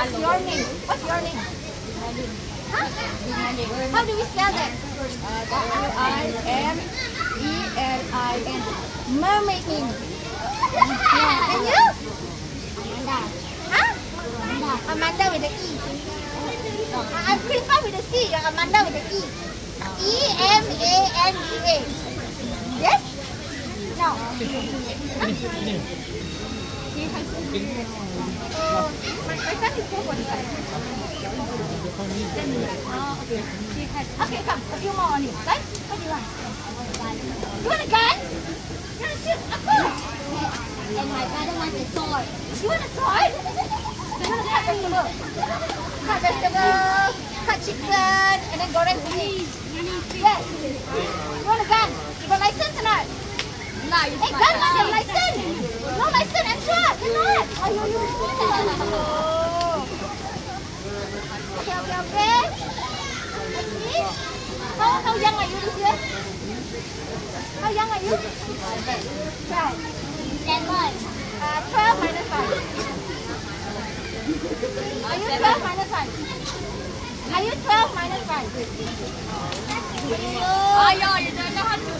What's your name? What's your name? Huh? How do we spell that? W-I-M-E-L-I-N. Mermaid name. Yeah. And you? Amanda. Huh? Amanda. Amanda with an E. am Kripa with a C. You're Amanda with an E. E-M-A-N-D-A. Yes? No. Huh? Chicken and then goreng beef. Yes. You want a gun? You got license or not? Ê, cân là đừng lấy xin Nó lấy xin em chưa? Thế nói Ok, ok, ok Không, không dân là yêu đi chứ Không dân là yêu Trời Đen ơi Uh, minus 5 Are you 12 minus 5? Are you 12 minus 5? Oh, yeah, you don't know how to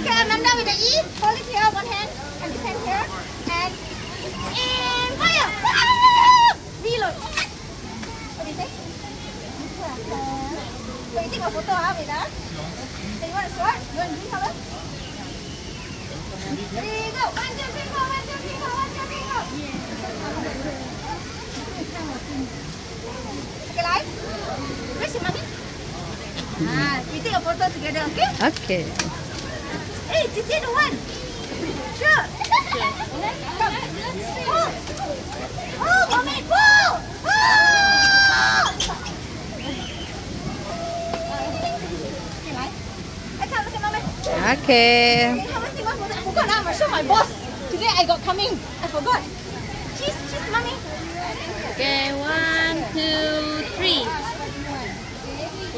Okay, I'm done with the E. Hold it here, one hand, and this hand here. And, and fire! Ah! Reload. What do you think? Wait, you take a photo, huh, Vida? Then you want a sword? You want a green color? There you go. One, two, three, four, one, two, three, four, one, two, three, four. Okay, live. Where's your mommy? Ah, we take a photo together, okay? Okay. Hey, tu tiens le one. Sure. Pull. Pull, mommy, pull. Pull. Okay. I forgot now. I show my boss. Today I got coming. I forgot. Cheese, cheese, mommy. Okay, one, two, three.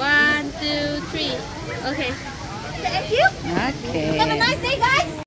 One, two, three. Okay. Thank you. Okay. Have a nice day, guys.